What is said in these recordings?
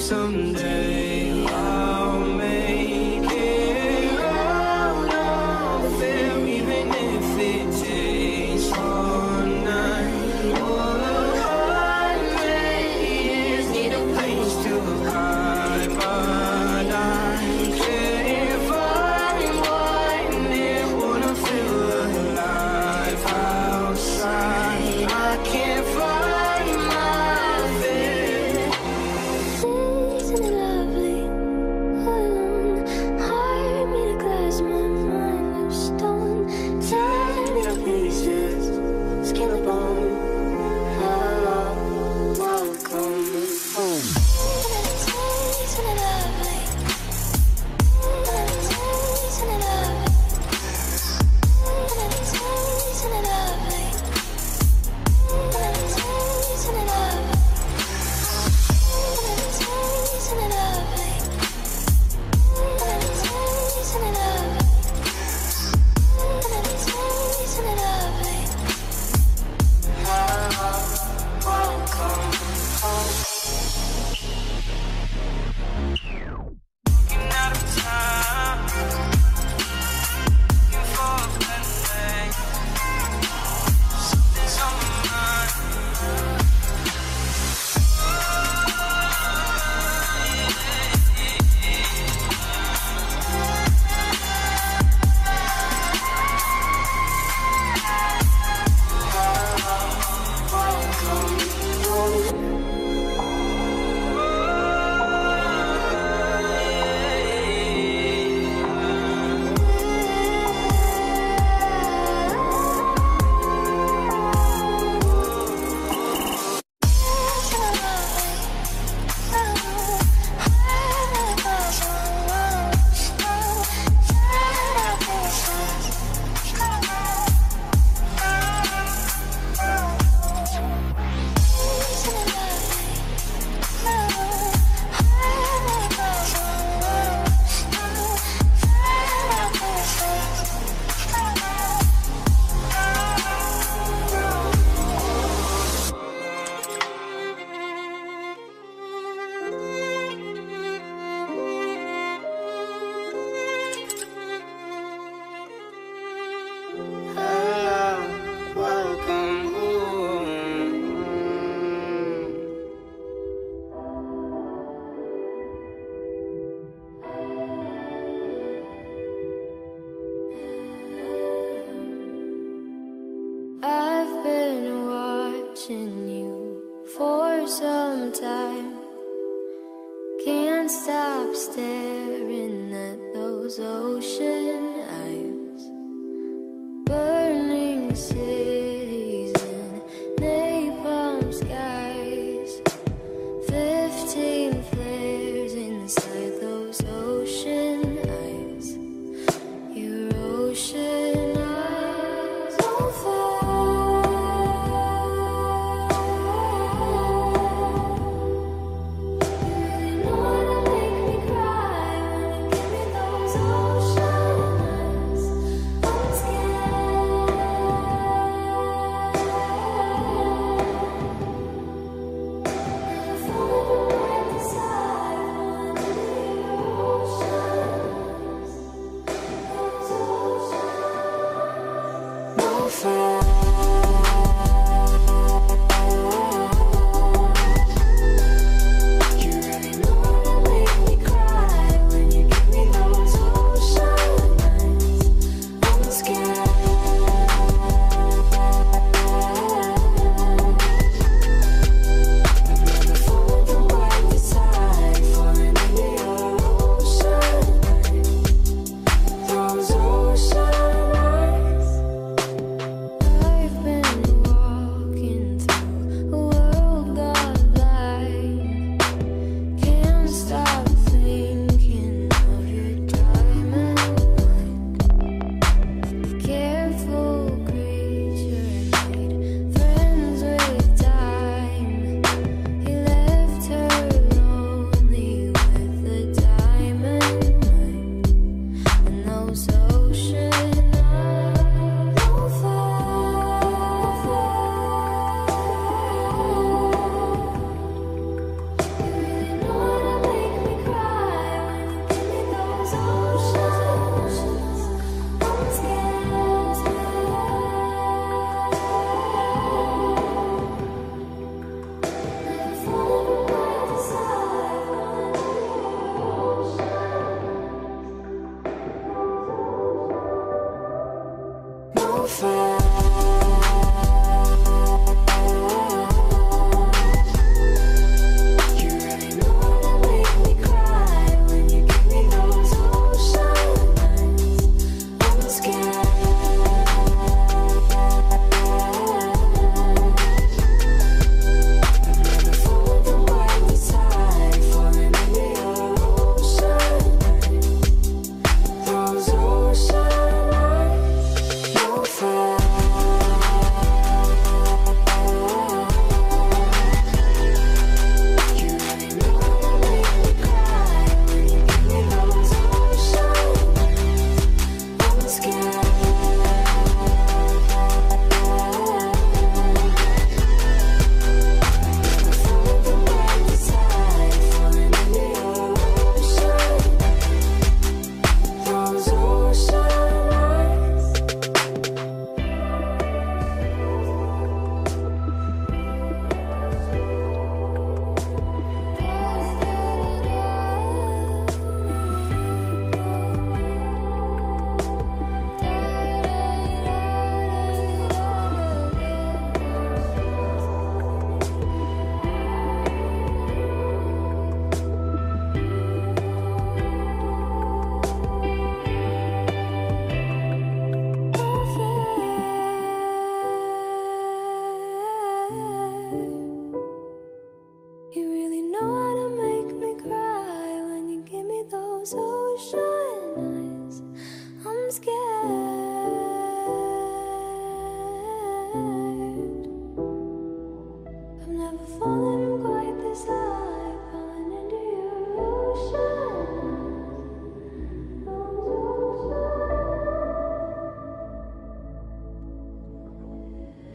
someday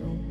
Então.